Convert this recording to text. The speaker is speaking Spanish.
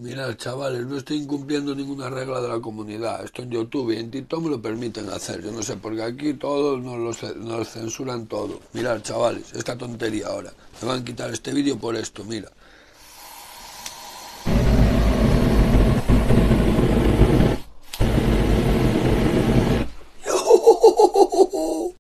Mirad, chavales, no estoy incumpliendo ninguna regla de la comunidad. Esto en YouTube y en TikTok me lo permiten hacer. Yo no sé, porque aquí todos nos, lo, nos censuran todo. Mirad, chavales, esta tontería ahora. Me van a quitar este vídeo por esto, mira.